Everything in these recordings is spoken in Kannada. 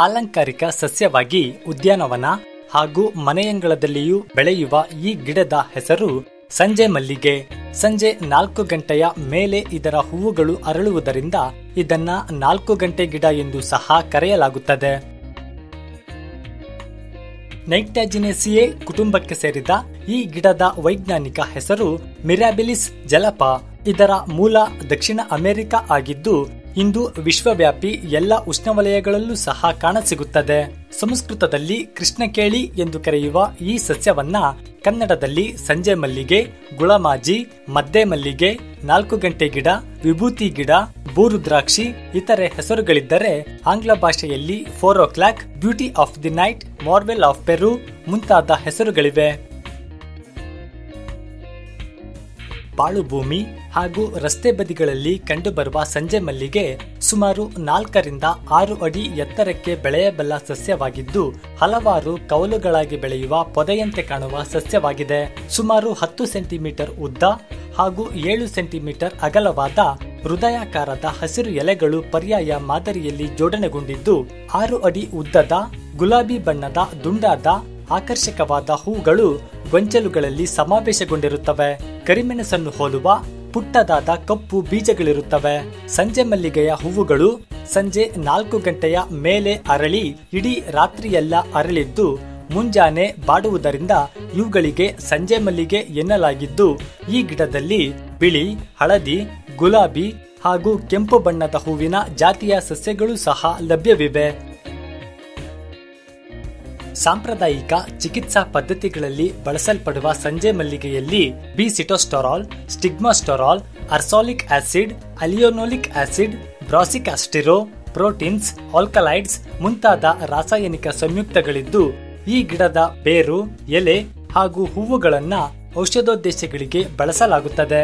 ಅಲಂಕಾರಿಕ ಸಸ್ಯವಾಗಿ ಉದ್ಯಾನವನ ಹಾಗೂ ಮನೆಯಂಗಳದಲ್ಲಿಯೂ ಬೆಳೆಯುವ ಈ ಗಿಡದ ಹೆಸರು ಸಂಜೆ ಮಲ್ಲಿಗೆ. ಸಂಜೆ ನಾಲ್ಕು ಗಂಟೆಯ ಮೇಲೆ ಇದರ ಹೂವುಗಳು ಅರಳುವುದರಿಂದ ಇದನ್ನ ನಾಲ್ಕು ಗಂಟೆ ಗಿಡ ಎಂದು ಸಹ ಕರೆಯಲಾಗುತ್ತದೆ. ನೈಟ್ಯಾಜಿನೇಸಿಯೇ ಕುಟುಂಬಕ್ಕೆ ಸೇರಿದ ಈ ಗಿಡದ ವೈಜ್ಞಾನಿಕ ಹೆಸರು ಮಿರಾಬಿಲಿಸ್ ಜಲಪ. ಇದರ ಮೂಲ ದಕ್ಷಿಣ ಅಮೆರಿಕ ಆಗಿದ್ದು ಇಂದು ವಿಶ್ವವ್ಯಾಪಿ ಎಲ್ಲ ಉಷ್ಣವಲಯಗಳಲ್ಲೂ ಸಹ ಕಾಣಸಿಗುತ್ತದೆ. ಸಂಸ್ಕೃತದಲ್ಲಿ ಕೃಷ್ಣಕೇಳಿ ಎಂದು ಕರೆಯುವ ಈ ಸಸ್ಯವನ್ನ ಕನ್ನಡದಲ್ಲಿ ಸಂಜೆ ಮಲ್ಲಿಗೆ ಗುಳಮಾಜಿ ಮದ್ದೆ ಮಲ್ಲಿಗೆ, ನಾಲ್ಕು ಗಂಟೆ ಗಿಡ, ವಿಭೂತಿ ಗಿಡ ಬೂರು ದ್ರಾಕ್ಷಿ ಇತರೆ ಹೆಸರುಗಳಿದ್ದರೆ ಆಂಗ್ಲ ಭಾಷೆಯಲ್ಲಿ four o'clock, beauty of the night, marvel of Peru ಮುಂತಾದ ಹೆಸರುಗಳಿವೆ. ಬಾಳು ಭೂಮಿ ಹಾಗೂ ರಸ್ತೆ ಬದಿಗಳಲ್ಲಿ ಕಂಡುಬರುವ ಸಂಜೆ ಮಲ್ಲಿಗೆ ಸುಮಾರು ನಾಲ್ಕರಿಂದ ಆರು ಅಡಿ ಎತ್ತರಕ್ಕೆ ಬೆಳೆಯಬಲ್ಲ ಸಸ್ಯವಾಗಿದ್ದು, ಹಲವಾರು ಕೌಲುಗಳಾಗಿ ಬೆಳೆಯುವ ಪೊದೆಯಂತೆ ಕಾಣುವ ಸಸ್ಯವಾಗಿದೆ. ಸುಮಾರು ಹತ್ತು ಸೆಂಟಿಮೀಟರ್ ಉದ್ದ ಹಾಗೂ ಏಳು ಸೆಂಟಿಮೀಟರ್ ಅಗಲವಾದ ಹೃದಯಾಕಾರದ ಹಸಿರು ಎಲೆಗಳು ಪರ್ಯಾಯ ಮಾದರಿಯಲ್ಲಿ ಜೋಡಣೆಗೊಂಡಿದ್ದು, ಆರು ಅಡಿ ಉದ್ದದ ಗುಲಾಬಿ ಬಣ್ಣದ ದುಂಡಾದ ಆಕರ್ಷಕವಾದ ಹೂಗಳು ಗೊಂಚಲುಗಳಲ್ಲಿ ಸಮಾವೇಶಗೊಂಡಿರುತ್ತವೆ. ಕರಿಮೆಣಸನ್ನು ಹೋಲುವ ಪುಟ್ಟದಾದ ಕಪ್ಪು ಬೀಜಗಳಿರುತ್ತವೆ. ಸಂಜೆ ಮಲ್ಲಿಗೆಯ ಹೂವುಗಳು ಸಂಜೆ ನಾಲ್ಕು ಗಂಟೆಯ ಮೇಲೆ ಅರಳಿ ಇಡೀ ರಾತ್ರಿಯೆಲ್ಲ ಅರಳಿದ್ದು, ಮುಂಜಾನೆ ಬಾಡುವುದರಿಂದ ಇವುಗಳಿಗೆ ಸಂಜೆ ಮಲ್ಲಿಗೆ ಎನ್ನಲಾಗಿದ್ದು, ಈ ಗಿಡದಲ್ಲಿ ಬಿಳಿ, ಹಳದಿ, ಗುಲಾಬಿ ಹಾಗೂ ಕೆಂಪು ಬಣ್ಣದ ಹೂವಿನ ಜಾತಿಯ ಸಸ್ಯಗಳು ಸಹ ಲಭ್ಯವಿವೆ. ಸಾಂಪ್ರದಾಯಿಕ ಚಿಕಿತ್ಸಾ ಪದ್ಧತಿಗಳಲ್ಲಿ ಬಳಸಲ್ಪಡುವ ಸಂಜೆ ಮಲ್ಲಿಗೆಯಲ್ಲಿ B sitosterol stigmasterol, ursolic acid, oleanolic acid, brassicasterol, proteins, alkaloids ಮುಂತಾದ ರಾಸಾಯನಿಕ ಸಂಯುಕ್ತಗಳಿದ್ದು ಈ ಗಿಡದ ಬೇರು, ಎಲೆ ಹಾಗೂ ಹೂವುಗಳನ್ನ ಔಷಧೋದ್ದೇಶಗಳಿಗೆ ಬಳಸಲಾಗುತ್ತದೆ.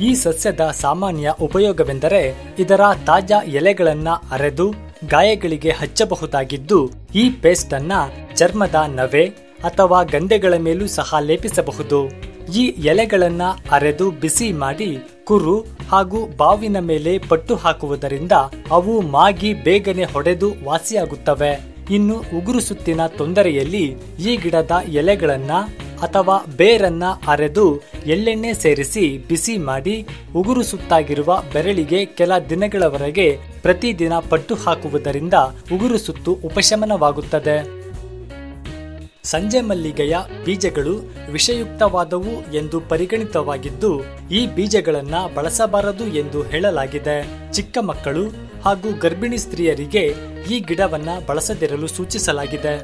ಈ ಸಸ್ಯದ ಸಾಮಾನ್ಯ ಉಪಯೋಗವೆಂದರೆ ಇದರ ತಾಜಾ ಎಲೆಗಳನ್ನ ಅರೆದು ಗಾಯಗಳಿಗೆ ಹಚ್ಚಬಹುದಾಗಿದ್ದು, ಈ ಪೇಸ್ಟ್ ಅನ್ನ ಚರ್ಮದ ನವೆ ಅಥವಾ ಗಂದೆಗಳ ಮೇಲೂ ಸಹ ಲೇಪಿಸಬಹುದು. ಈ ಎಲೆಗಳನ್ನ ಅರೆದು ಬಿಸಿ ಮಾಡಿ ಕುರು ಹಾಗೂ ಬಾವಿನ ಮೇಲೆ ಪಟ್ಟು ಹಾಕುವುದರಿಂದ ಅವು ಮಾಗಿ ಬೇಗನೆ ಹೊಡೆದು ವಾಸಿಯಾಗುತ್ತವೆ. ಇನ್ನು ಉಗುರು ಸುತ್ತಿನ ತೊಂದರೆಯಲ್ಲಿ ಈ ಗಿಡದ ಎಲೆಗಳನ್ನ ಅಥವಾ ಬೇರನ್ನ ಅರೆದು ಎಳ್ಳೆಣ್ಣೆ ಸೇರಿಸಿ ಬಿಸಿ ಮಾಡಿ ಉಗುರು ಸುತ್ತಾಗಿರುವ ಬೆರಳಿಗೆ ಕೆಲ ದಿನಗಳವರೆಗೆ ಪ್ರತಿದಿನ ಪಟ್ಟು ಹಾಕುವುದರಿಂದ ಉಗುರು ಸುತ್ತು ಉಪಶಮನವಾಗುತ್ತದೆ. ಸಂಜೆ ಮಲ್ಲಿಗೆಯ ಬೀಜಗಳು ವಿಷಯುಕ್ತವಾದವು ಎಂದು ಪರಿಗಣಿತವಾಗಿದ್ದು, ಈ ಬೀಜಗಳನ್ನು ಬಳಸಬಾರದು ಎಂದು ಹೇಳಲಾಗಿದೆ. ಚಿಕ್ಕ ಮಕ್ಕಳು ಹಾಗೂ ಗರ್ಭಿಣಿ ಸ್ತ್ರೀಯರಿಗೆ ಈ ಗಿಡವನ್ನು ಬಳಸದಿರಲು ಸೂಚಿಸಲಾಗಿದೆ.